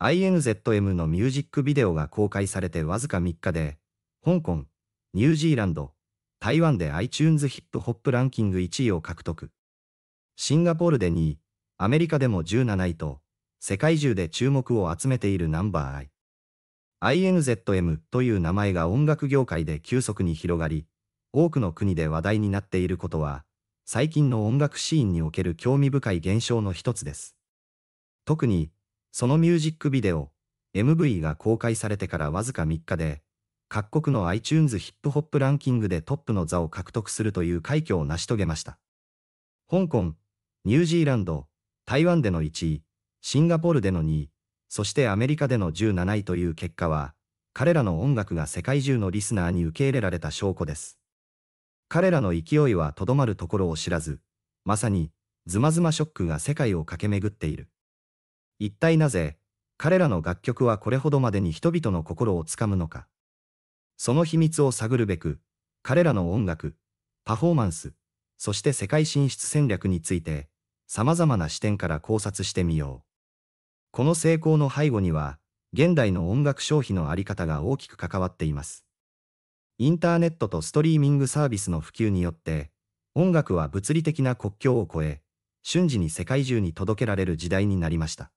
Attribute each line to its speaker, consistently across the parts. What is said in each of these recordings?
Speaker 1: INZM のミュージックビデオが公開されてわずか3日で、香港、ニュージーランド、台湾で iTunes ヒップホップランキング1位を獲得。シンガポールで2位、アメリカでも17位と、世界中で注目を集めているナンバー I。INZM という名前が音楽業界で急速に広がり、多くの国で話題になっていることは、最近の音楽シーンにおける興味深い現象の一つです。特に、そのミュージックビデオ、MV が公開されてからわずか3日で、各国の iTunes ヒップホップランキングでトップの座を獲得するという快挙を成し遂げました。香港、ニュージーランド、台湾での1位、シンガポールでの2位、そしてアメリカでの17位という結果は、彼らの音楽が世界中のリスナーに受け入れられた証拠です。彼らの勢いはとどまるところを知らず、まさに、ズマズマショックが世界を駆け巡っている。一体なぜ、彼らの楽曲はこれほどまでに人々の心をつかむのか。その秘密を探るべく、彼らの音楽、パフォーマンス、そして世界進出戦略について、様々な視点から考察してみよう。この成功の背後には、現代の音楽消費のあり方が大きく関わっています。インターネットとストリーミングサービスの普及によって、音楽は物理的な国境を越え、瞬時に世界中に届けられる時代になりました。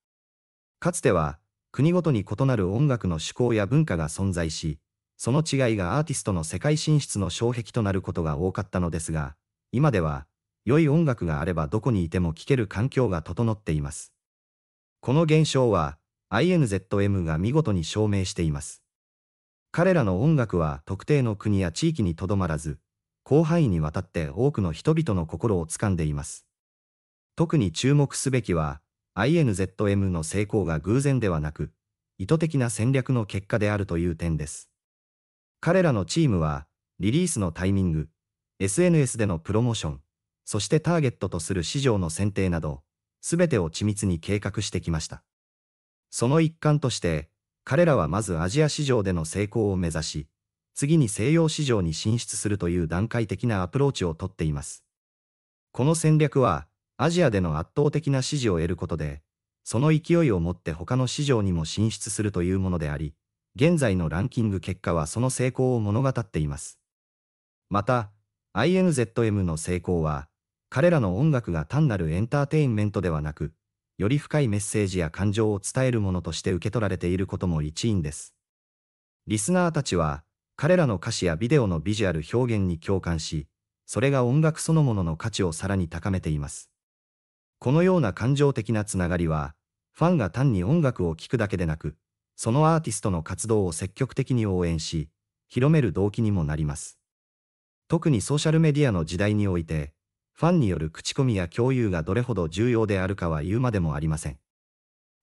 Speaker 1: かつては、国ごとに異なる音楽の趣向や文化が存在し、その違いがアーティストの世界進出の障壁となることが多かったのですが、今では、良い音楽があればどこにいても聴ける環境が整っています。この現象は、INZM が見事に証明しています。彼らの音楽は特定の国や地域にとどまらず、広範囲にわたって多くの人々の心を掴んでいます。特に注目すべきは、INZM の成功が偶然ではなく、意図的な戦略の結果であるという点です。彼らのチームは、リリースのタイミング、SNS でのプロモーション、そしてターゲットとする市場の選定など、すべてを緻密に計画してきました。その一環として、彼らはまずアジア市場での成功を目指し、次に西洋市場に進出するという段階的なアプローチをとっています。この戦略は、アジアでの圧倒的な支持を得ることで、その勢いを持って他の市場にも進出するというものであり、現在のランキング結果はその成功を物語っています。また、INZM の成功は、彼らの音楽が単なるエンターテインメントではなく、より深いメッセージや感情を伝えるものとして受け取られていることも一因です。リスナーたちは、彼らの歌詞やビデオのビジュアル表現に共感し、それが音楽そのものの価値をさらに高めています。このような感情的なつながりは、ファンが単に音楽を聴くだけでなく、そのアーティストの活動を積極的に応援し、広める動機にもなります。特にソーシャルメディアの時代において、ファンによる口コミや共有がどれほど重要であるかは言うまでもありません。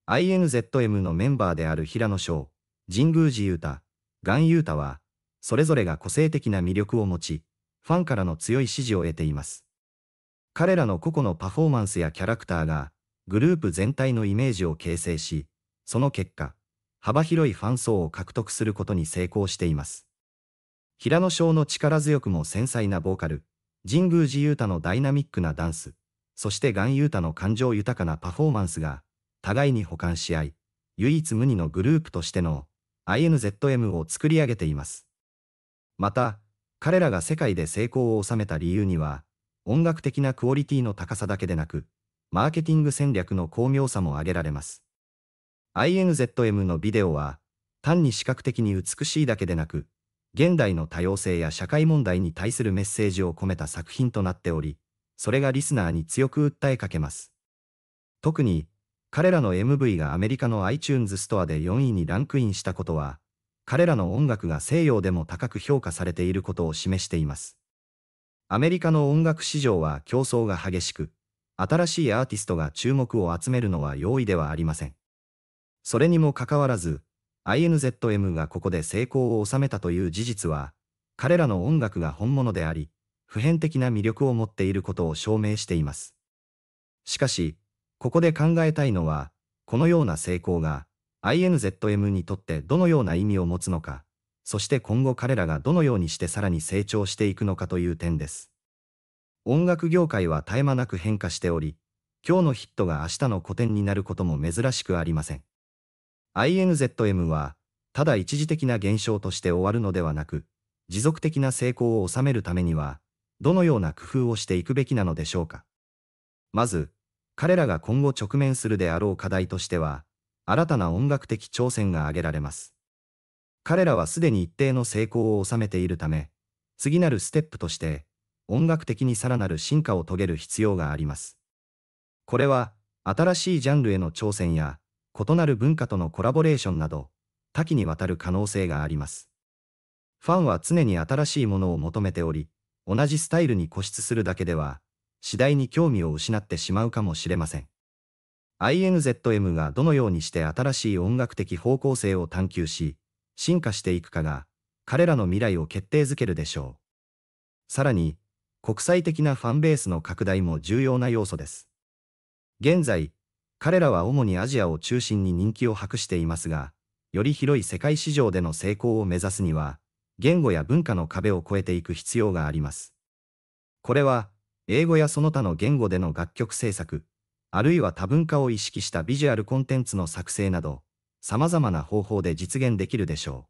Speaker 1: INZM のメンバーである平野翔、神宮寺裕太、岩裕太は、それぞれが個性的な魅力を持ち、ファンからの強い支持を得ています。彼らの個々のパフォーマンスやキャラクターがグループ全体のイメージを形成し、その結果、幅広いファン層を獲得することに成功しています。平野翔の力強くも繊細なボーカル、神宮寺勇太のダイナミックなダンス、そして岩勇太の感情豊かなパフォーマンスが、互いに補完し合い、唯一無二のグループとしての INZM を作り上げています。また、彼らが世界で成功を収めた理由には、音楽的なクオリティの高さだけでなく、マーケティング戦略の巧妙さも挙げられます。INZM のビデオは、単に視覚的に美しいだけでなく、現代の多様性や社会問題に対するメッセージを込めた作品となっており、それがリスナーに強く訴えかけます。特に、彼らの MV がアメリカの iTunes ストアで4位にランクインしたことは、彼らの音楽が西洋でも高く評価されていることを示しています。アメリカの音楽市場は競争が激しく、新しいアーティストが注目を集めるのは容易ではありません。それにもかかわらず、INZM がここで成功を収めたという事実は、彼らの音楽が本物であり、普遍的な魅力を持っていることを証明しています。しかし、ここで考えたいのは、このような成功が INZM にとってどのような意味を持つのか、そして今後彼らがどのようにしてさらに成長していくのかという点です。音楽業界は絶え間なく変化しており、今日のヒットが明日の古典になることも珍しくありません。INZM は、ただ一時的な現象として終わるのではなく、持続的な成功を収めるためには、どのような工夫をしていくべきなのでしょうか。まず、彼らが今後直面するであろう課題としては、新たな音楽的挑戦が挙げられます。彼らはすでに一定の成功を収めているため、次なるステップとして、音楽的にさらなる進化を遂げる必要があります。これは、新しいジャンルへの挑戦や、異なる文化とのコラボレーションなど、多岐にわたる可能性があります。ファンは常に新しいものを求めており、同じスタイルに固執するだけでは、次第に興味を失ってしまうかもしれません。INZM がどのようにして新しい音楽的方向性を探求し、進化していくかが、彼らの未来を決定づけるでしょう。さらに、国際的なファンベースの拡大も重要な要素です。現在、彼らは主にアジアを中心に人気を博していますが、より広い世界市場での成功を目指すには、言語や文化の壁を越えていく必要があります。これは、英語やその他の言語での楽曲制作、あるいは多文化を意識したビジュアルコンテンツの作成など、様々な方法で実現できるでしょ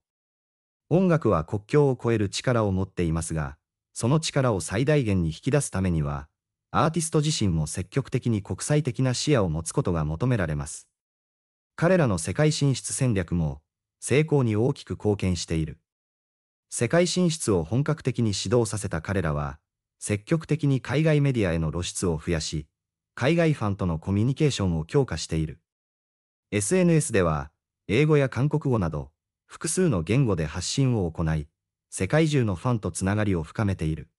Speaker 1: う。音楽は国境を超える力を持っていますが、その力を最大限に引き出すためには、アーティスト自身も積極的に国際的な視野を持つことが求められます。彼らの世界進出戦略も、成功に大きく貢献している。世界進出を本格的に指導させた彼らは、積極的に海外メディアへの露出を増やし、海外ファンとのコミュニケーションを強化している。SNS では、英語や韓国語など、複数の言語で発信を行い、世界中のファンとつながりを深めている。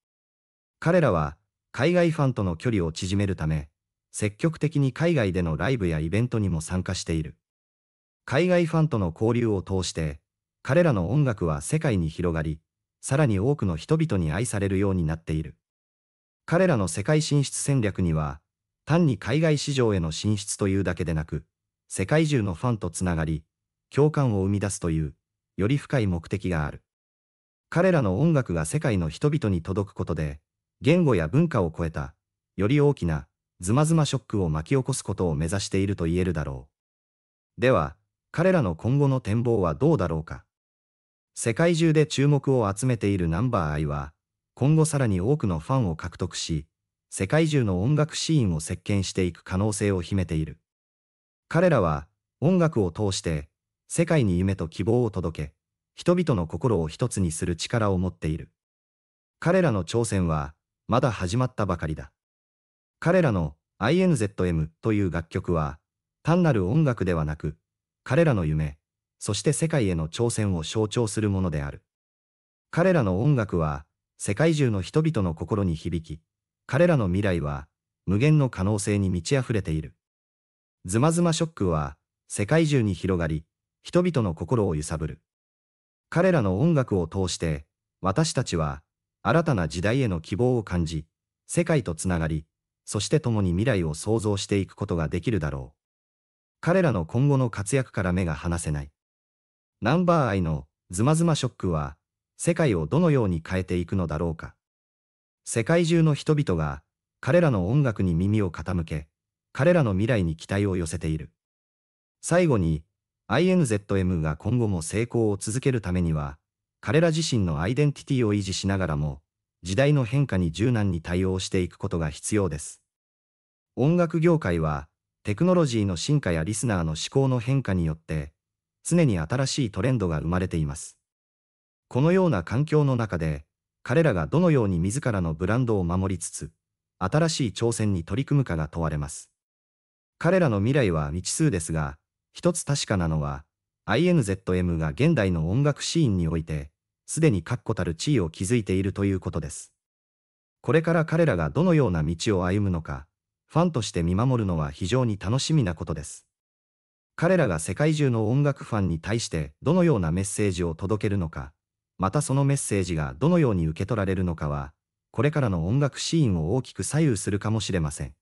Speaker 1: 彼らは、海外ファンとの距離を縮めるため、積極的に海外でのライブやイベントにも参加している。海外ファンとの交流を通して、彼らの音楽は世界に広がり、さらに多くの人々に愛されるようになっている。彼らの世界進出戦略には、単に海外市場への進出というだけでなく、世界中のファンとつながり、共感を生み出すという、より深い目的がある。彼らの音楽が世界の人々に届くことで、言語や文化を超えた、より大きな、ズマズマショックを巻き起こすことを目指していると言えるだろう。では、彼らの今後の展望はどうだろうか。世界中で注目を集めているナンバーアイは、今後さらに多くのファンを獲得し、世界中の音楽シーンを席巻していく可能性を秘めている。彼らは、音楽を通して、世界に夢と希望を届け、人々の心を一つにする力を持っている。彼らの挑戦は、まだ始まったばかりだ。彼らの INZM という楽曲は、単なる音楽ではなく、彼らの夢、そして世界への挑戦を象徴するものである。彼らの音楽は、世界中の人々の心に響き、彼らの未来は、無限の可能性に満ち溢れている。ズマズマショックは、世界中に広がり、人々の心を揺さぶる。彼らの音楽を通して、私たちは、新たな時代への希望を感じ、世界とつながり、そして共に未来を創造していくことができるだろう。彼らの今後の活躍から目が離せない。ナンバーアイのズマズマショックは世界をどのように変えていくのだろうか。世界中の人々が彼らの音楽に耳を傾け、彼らの未来に期待を寄せている。最後に INZM が今後も成功を続けるためには、彼ら自身のアイデンティティを維持しながらも、時代の変化に柔軟に対応していくことが必要です。音楽業界は、テクノロジーの進化やリスナーの思考の変化によって、常に新しいトレンドが生まれています。このような環境の中で、彼らがどのように自らのブランドを守りつつ、新しい挑戦に取り組むかが問われます。彼らの未来は未知数ですが、一つ確かなのは、INZM が現代の音楽シーンにおいて、すでに確固たる地位を築いているということです。これから彼らがどのような道を歩むのか、ファンとして見守るのは非常に楽しみなことです。彼らが世界中の音楽ファンに対してどのようなメッセージを届けるのか、またそのメッセージがどのように受け取られるのかは、これからの音楽シーンを大きく左右するかもしれません。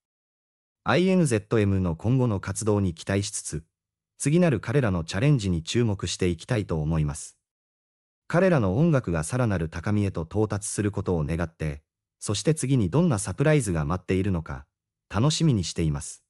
Speaker 1: INZM の今後の活動に期待しつつ、次なる彼らのチャレンジに注目していきたいと思います。彼らの音楽がさらなる高みへと到達することを願って、そして次にどんなサプライズが待っているのか、楽しみにしています。